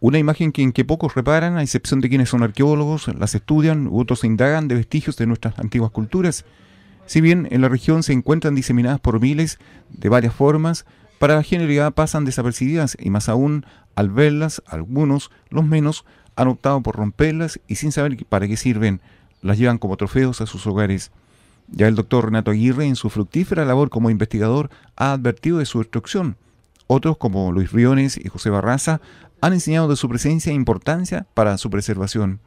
Una imagen que en que pocos reparan, a excepción de quienes son arqueólogos, las estudian u otros indagan de vestigios de nuestras antiguas culturas. Si bien en la región se encuentran diseminadas por miles de varias formas, para la generalidad pasan desapercibidas y más aún al verlas, algunos, los menos, han optado por romperlas y sin saber para qué sirven, las llevan como trofeos a sus hogares. Ya el doctor Renato Aguirre, en su fructífera labor como investigador, ha advertido de su destrucción. Otros, como Luis Riones y José Barraza, han enseñado de su presencia e importancia para su preservación.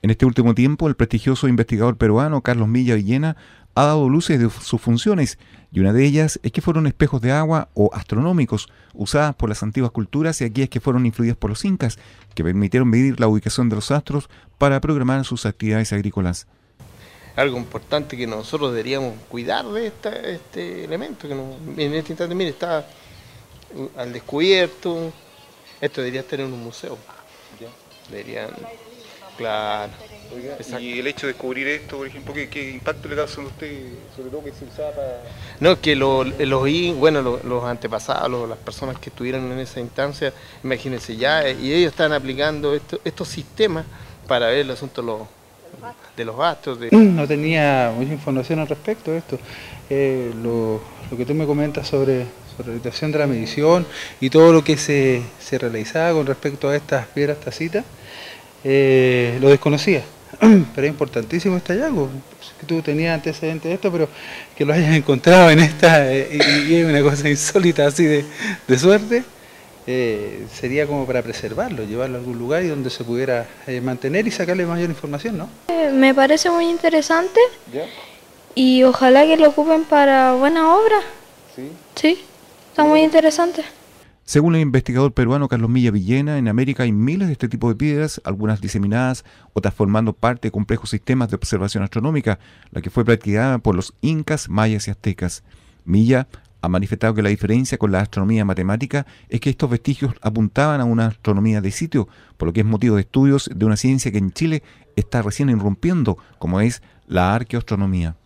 En este último tiempo, el prestigioso investigador peruano Carlos Milla Villena ha dado luces de sus funciones, y una de ellas es que fueron espejos de agua o astronómicos usadas por las antiguas culturas y aquellas que fueron influidas por los incas, que permitieron medir la ubicación de los astros para programar sus actividades agrícolas. Algo importante que nosotros deberíamos cuidar de este elemento, que en este instante, mire, está al descubierto, esto debería estar en un museo. Deberían, claro. y el hecho de descubrir esto, por ejemplo, ¿qué, impacto le causa a usted, sobre todo que se usaba para...? No, que los, bueno, los, antepasados, las personas que estuvieron en esa instancia, imagínense ya, y ellos están aplicando estos sistemas para ver el asunto de los, gastos. No tenía mucha información al respecto de esto. Eh, lo, lo que tú me comentas sobre realización de la medición y todo lo que se, se realizaba con respecto a estas piedras tacitas, eh, lo desconocía. Pero es importantísimo este hallazgo, que tú tenías antecedentes de esto, pero que lo hayas encontrado en esta, eh, y, es una cosa insólita así de, de suerte, eh, sería como para preservarlo, llevarlo a algún lugar y donde se pudiera mantener y sacarle mayor información, ¿no? me parece muy interesante y ojalá que lo ocupen para buena obra. Sí. Sí. Está muy interesante. Según el investigador peruano Carlos Milla Villena, en América hay miles de este tipo de piedras, algunas diseminadas, otras formando parte de complejos sistemas de observación astronómica, la que fue practicada por los incas, mayas y aztecas. Milla ha manifestado que la diferencia con la astronomía matemática es que estos vestigios apuntaban a una astronomía de sitio, por lo que es motivo de estudios de una ciencia que en Chile está recién irrumpiendo, como es la arqueoastronomía.